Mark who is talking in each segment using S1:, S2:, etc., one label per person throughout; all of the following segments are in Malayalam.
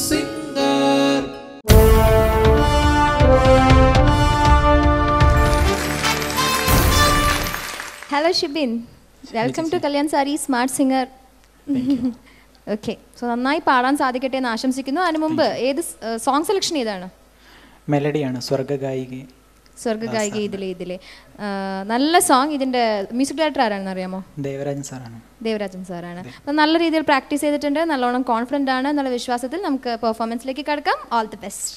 S1: Singer
S2: hello Shibin welcome to Kalyan Sari smart singer okay so നന്നായി പാടാൻ സാധിക്കട്ടെ എന്ന് ആശംസിക്കുന്നു. അതിനു മുമ്പ് ഏത് സോങ് സെലക്ഷൻ ഏതാണ്
S3: മെലഡിയാണ് സ്വർഗഗായിക
S2: സ്വർഗഗായിക ഇതിലെ ഇതിലെ. നല്ല സോങ് ഇതിന്റെ മ്യൂസിക് ഡയറക്ടർ ആരാണെന്ന് അറിയാമോ?
S3: ദേവരാജൻ സാറാണ്.
S2: ദേവരാജൻ സാറാണ്. അപ്പം നല്ല രീതിയിൽ പ്രാക്ടീസ് ചെയ്തിട്ടുണ്ട് നല്ലോണം കോൺഫിഡന്റ് ആണ് എന്നുള്ള വിശ്വാസത്തിൽ നമുക്ക് പെർഫോമൻസിലേക്ക് കടക്കാം. ഓൾ ദി ബെസ്റ്റ്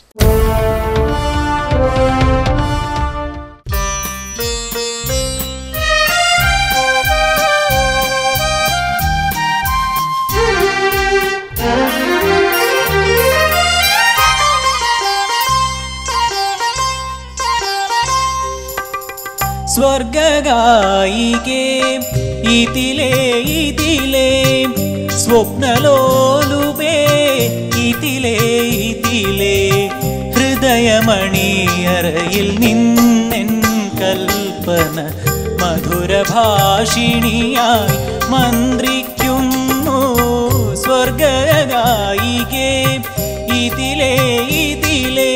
S3: സ്വർഗഗായികേ ഇതിലേ ഇതിലേ സ്വപ്നലോലുപേ ഇതിലേ ഇതിലേ ഹൃദയമണിയറയിൽ നിന്നെൻ കൽപ്പന മധുരഭാഷിണിയായി മന്ത്രിക്കുന്നു. സ്വർഗായികേ ഇതിലേ ഇതിലേ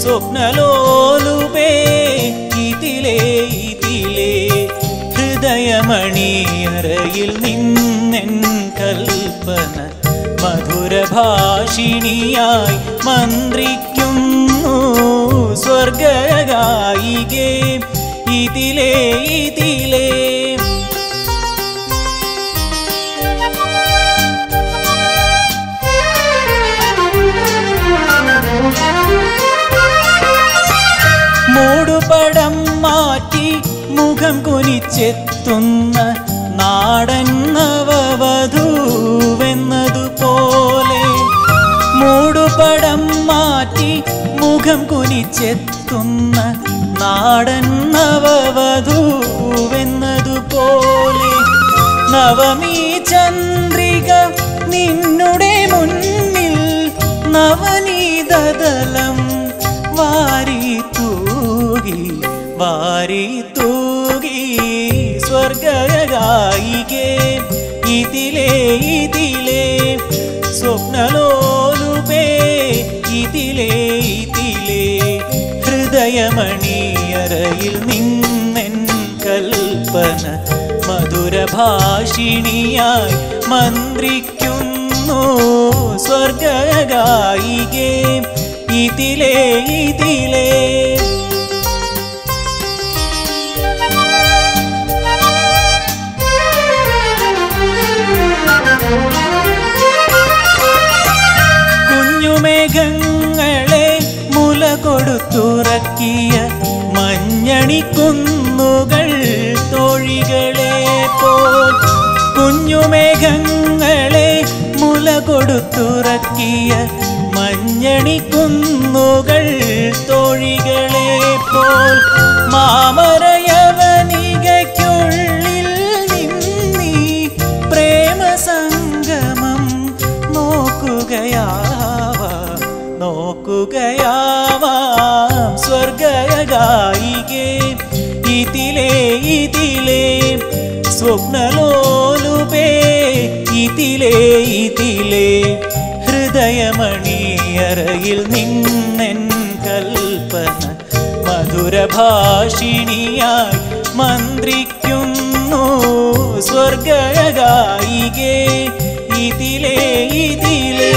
S3: സ്വപ്നലോലുപേ ഹൃദയമണിയറയിൽ നിന്നെൻ കൽപ്പന മധുരഭാഷിണിയായി മന്ത്രിക്കുന്നു സ്വർഗായികേ ഇതിലേ ഇതിലേ. മൂടുപടം മാറ്റി മുഖം കുനിച്ചെത്തുന്ന നാടൻ നവവധൂവെന്നതുപോലെ മൂടുപടം മാറ്റി മുഖം കുനിച്ചെത്തുന്ന നാടൻ നവവധൂവെന്നതുപോലെ നവമീ ചന്ദ്രിക നിന്നുടെ മുന്നിൽ നവനീതലം വാരി തൂകി വാരി തൂകി സ്വർഗഗായികേ ഇതിലേ ഇതിലേ സ്വപ്നലോലുപേ ഇതിലേ ഇതിലേ. ഹൃദയമണിയറയിൽ നിന്നെൻ കൽപ്പന മധുരഭാഷിണിയായി മന്ത്രിക്കുന്നു. സ്വർഗായികേ ഇതിലേ ഇതിലേ. കൊടുത്തുറക്കിയ മഞ്ഞണിക്കുന്നുകൾ തോഴികളെ പോൽ കുഞ്ഞുമേഘങ്ങളെ മുല കൊടുത്തുറക്കിയ മഞ്ഞണിക്കുന്നുകൾ തോഴികളെ പോൽ മാമരയവനികയ്ക്കുള്ളിൽ നിന്നീ പ്രേമസംഗമം നോക്കുകയാവാം നോക്കുകയാവാം സ്വർഗഗായികേ ഇതിലേ ഇതിലേ സ്വപ്നലോലുപേ ഇതിലേ ഇതിലേ ഹൃദയമണിയറയിൽ നിന്നെൻ കൽപ്പന മധുരഭാഷിണിയായി മന്ത്രിക്കുന്നു സ്വർഗഗായികേ ഇതിലേ ഇതിലേ.